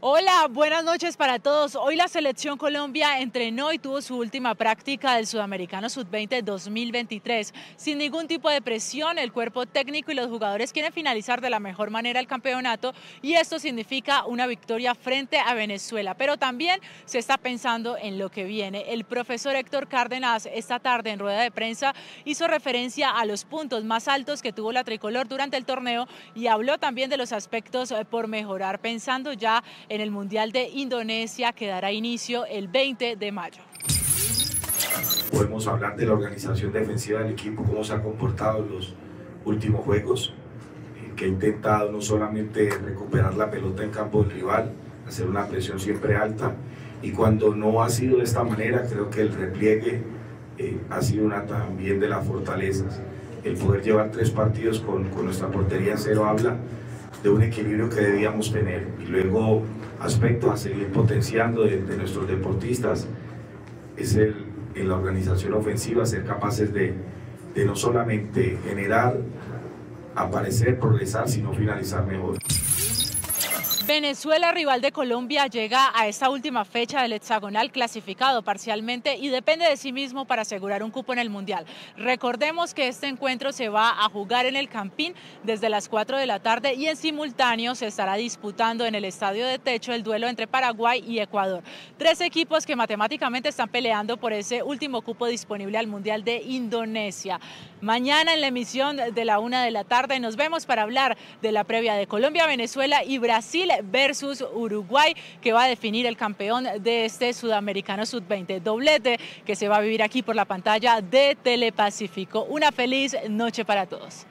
Hola, buenas noches para todos. Hoy la selección Colombia entrenó y tuvo su última práctica del Sudamericano Sub-20 2023. Sin ningún tipo de presión, el cuerpo técnico y los jugadores quieren finalizar de la mejor manera el campeonato y esto significa una victoria frente a Venezuela. Pero también se está pensando en lo que viene. El profesor Héctor Cárdenas esta tarde en rueda de prensa hizo referencia a los puntos más altos que tuvo la tricolor durante el torneo y habló también de los aspectos eh, por mejorar, pensando ya en el Mundial de Indonesia que dará inicio el 20 de mayo. Podemos hablar de la organización defensiva del equipo, cómo se ha comportado en los últimos juegos, eh, que ha intentado no solamente recuperar la pelota en campo del rival, hacer una presión siempre alta, y cuando no ha sido de esta manera, creo que el repliegue eh, ha sido una también de las fortalezas. El poder llevar tres partidos con, con nuestra portería cero habla de un equilibrio que debíamos tener. Y luego aspectos a seguir potenciando de, nuestros deportistas es el, en la organización ofensiva ser capaces de, de no solamente generar, aparecer, progresar, sino finalizar mejor. Venezuela, rival de Colombia, llega a esta última fecha del hexagonal clasificado parcialmente y depende de sí mismo para asegurar un cupo en el Mundial. Recordemos que este encuentro se va a jugar en el Campín desde las 4 de la tarde y en simultáneo se estará disputando en el Estadio de Techo el duelo entre Paraguay y Ecuador. Tres equipos que matemáticamente están peleando por ese último cupo disponible al Mundial de Indonesia. Mañana en la emisión de la 1 de la tarde nos vemos para hablar de la previa de Colombia, Venezuela y Brasil versus Uruguay, que va a definir el campeón de este Sudamericano Sub-20 doblete que se va a vivir aquí por la pantalla de Telepacífico. Una feliz noche para todos.